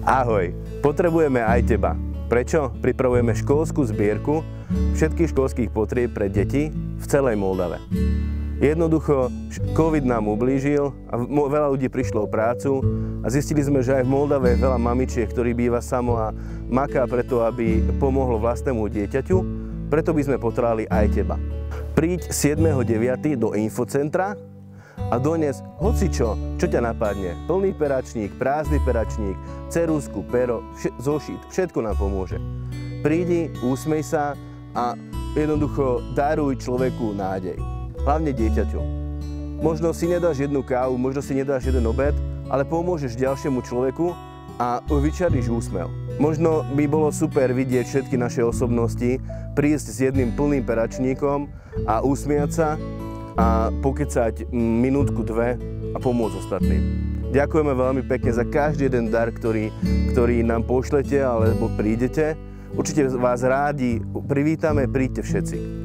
Ahoj, potrebujeme aj teba. Prečo? Pripravujeme školskú zbierku všetkých školských potrieb pre deti v celej Moldave. Jednoducho, COVID nám ublížil a veľa ľudí prišlo o prácu a zistili sme, že aj v Moldave je veľa mamičiek, ktorý býva samo a maká preto, aby pomohlo vlastnému dieťaťu, preto by sme potrebovali aj teba. Príď 7.9. do infocentra a dones hocičo, čo ťa napadne. Plný peračník, prázdny peračník, ceruzku, pero, vš- zošit, všetko nám pomôže. Prídi, úsmej sa a jednoducho daruj človeku nádej hlavne dieťaťu. Možno si nedáš jednu kávu, možno si nedáš jeden obed, ale pomôžeš ďalšiemu človeku a vyčaríš úsmev. Možno by bolo super vidieť všetky naše osobnosti, prísť s jedným plným peračníkom a usmiať sa a pokecať minútku, dve a pomôcť ostatným. Ďakujeme veľmi pekne za každý jeden dar, ktorý, ktorý nám pošlete alebo prídete. Určite vás rádi privítame, príďte všetci.